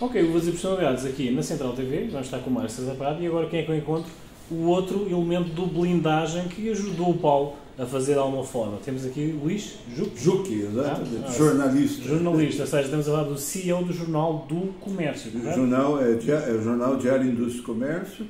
Ok, o Vazio Personalidades aqui na Central TV, vamos estar com o Mário César Prado e agora quem é que eu encontro? O outro elemento do blindagem que ajudou o Paulo a fazer de alguma forma. Temos aqui Luís Juque. Juque, exatamente. Ah, ah, jornalista. Jornalista, ou seja, estamos a falar do CEO do Jornal do Comércio. O jornal é, é o Jornal Diário Indústria e Comércio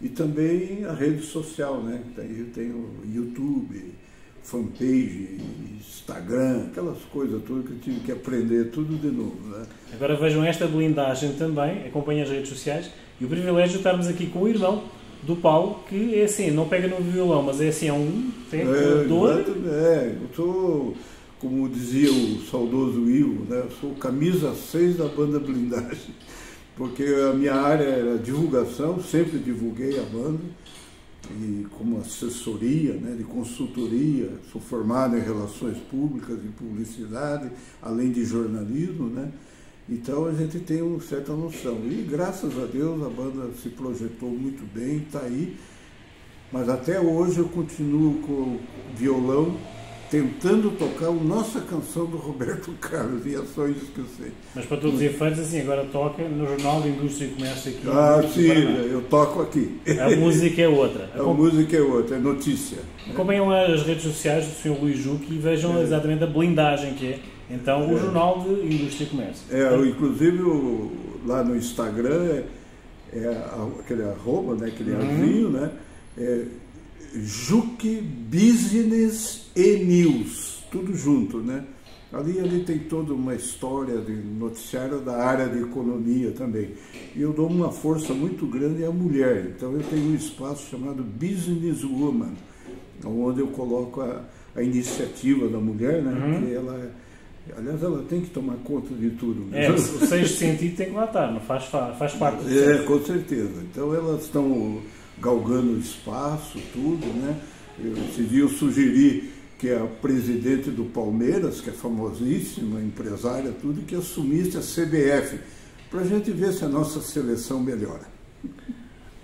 e também a rede social, né? Tem, tem o YouTube, fanpage, Instagram, aquelas coisas todas que eu tive que aprender tudo de novo. Né? Agora vejam esta blindagem também, acompanhem as redes sociais e o privilégio de estarmos aqui com o irmão do Paulo, que é assim, não pega no violão, mas é assim, é um teclador. É, é, eu sou, como dizia o saudoso Ivo, né, eu sou camisa 6 da banda Blindagem, porque a minha área era divulgação, sempre divulguei a banda, e como assessoria, né, de consultoria, sou formado em relações públicas e publicidade, além de jornalismo, né? Então a gente tem uma certa noção. E graças a Deus a banda se projetou muito bem, está aí. Mas até hoje eu continuo com o violão tentando tocar a nossa canção do Roberto Carlos, e é só isso que eu sei. Mas para todos os efeitos, assim, agora toca no Jornal de Indústria e Comércio aqui. Ah, sim, eu toco aqui. A música é outra. A, a música é outra, é notícia. Acompanhem lá as redes sociais do Sr. Luís Juque e vejam é. exatamente a blindagem que é. Então, o é. Jornal de Indústria e Comércio. É, inclusive o, lá no Instagram é, é aquele arroba, né, aquele uhum. azinho, né? É, Juque Business e News, tudo junto, né? Ali ele tem toda uma história de noticiário da área de economia também. E eu dou uma força muito grande à mulher. Então eu tenho um espaço chamado Business Woman, onde eu coloco a, a iniciativa da mulher, né? Uhum. Que ela Aliás, ela tem que tomar conta de tudo. Mesmo. É, o sexto sentido tem que lá estar, não faz, faz parte. É, com certeza. Então elas estão galgando espaço, tudo, né? Eu, esse dia eu sugeri que a presidente do Palmeiras, que é famosíssima, empresária, tudo, que assumisse a CBF, para a gente ver se a nossa seleção melhora.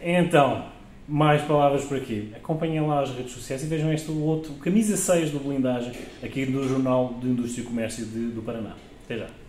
Então, mais palavras por aqui. Acompanhem lá as redes sociais e vejam este outro, camisa 6 do blindagem, aqui do Jornal de Indústria e Comércio de, do Paraná. Até já.